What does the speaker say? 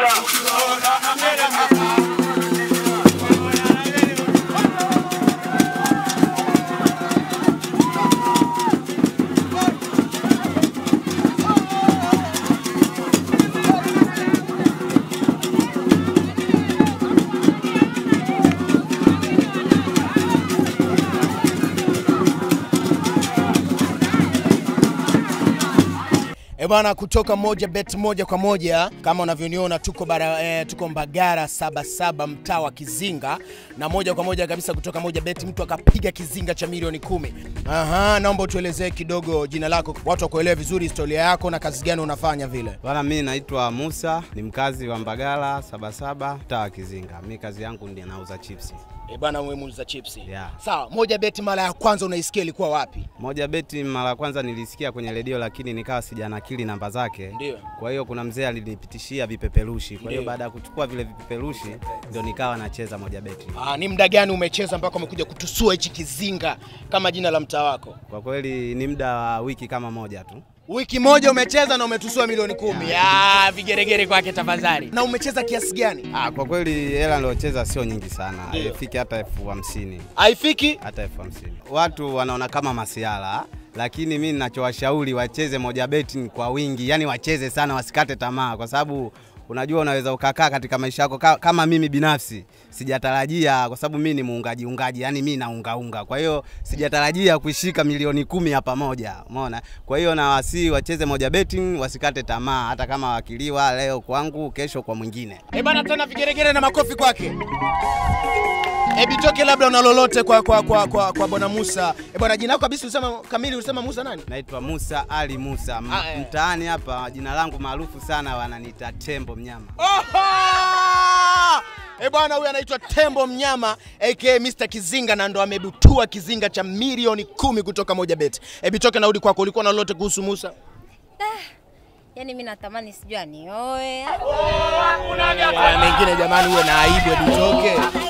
Russia. E bwana, kutoka moja bet moja kwa moja kama unavyoniona tuko bara, eh, tuko Mbagara sabasaba mtaa wa Kizinga, na moja kwa moja kabisa kutoka moja bet mtu akapiga kizinga cha milioni kumi. Aha, naomba utuelezee kidogo jina lako, watu wakuelewe vizuri, historia yako na kazi gani unafanya vile. Bwana, mimi naitwa Musa, ni mkazi wa Mbagara Sabasaba, mtaa wa Kizinga. Mimi kazi yangu ndio nauza chipsi. E bwana, umemuuliza chipsi. Yeah. Sawa, moja beti mara ya kwanza unaisikia ilikuwa wapi? Moja beti mara ya kwanza nilisikia kwenye redio, lakini nikawa sijanakili namba zake. Ndio. Kwa hiyo kuna mzee alinipitishia vipeperushi. Kwa hiyo baada ya kuchukua vile vipeperushi ndio nikawa nacheza moja beti. Ah, ni muda gani umecheza mpaka umekuja kutusua hichi kizinga kama jina la mtaa wako? Kwa kweli ni muda wa wiki kama moja tu. Wiki moja umecheza na umetusua milioni kumi. Ya, vigeregere kwake tafadhali. Na umecheza kiasi gani? Ah, kwa kweli hela niliocheza sio nyingi sana, haifiki hata elfu hamsini Haifiki? hata elfu hamsini. Watu wanaona kama masiala, lakini mi ninachowashauri wacheze moja beti kwa wingi, yani wacheze sana, wasikate tamaa, kwa sababu unajua unaweza ukakaa katika maisha yako ka- kama mimi binafsi sijatarajia, kwa sababu mi ni muungaji ungaji, yani mi naungaunga, kwa hiyo sijatarajia kuishika milioni kumi ya pamoja, umeona. Kwa hiyo na wasi wacheze moja betting, wasikate tamaa, hata kama wakiliwa leo kwangu, kesho kwa mwingine. Eh bana, tena vigeregere na makofi kwake. Hebu toke labda una lolote kwa kwa kwa kwa, kwa bwana Musa. Eh bwana, jina lako kabisa ulisema kamili ulisema Musa nani? Naitwa Musa Ali Musa. Ah, eh. Mtaani hapa jina langu maarufu sana wananiita Tembo Mnyama. Oho! Eh bwana, huyu anaitwa Tembo Mnyama aka Mr Kizinga na ndo amebutua kizinga cha milioni kumi kutoka moja bet. Hebu toke narudi kwako, ulikuwa na lolote kuhusu Musa? Yaani mimi natamani sijui anioe. Oh, mengine jamani, uwe na aibu, hebu toke.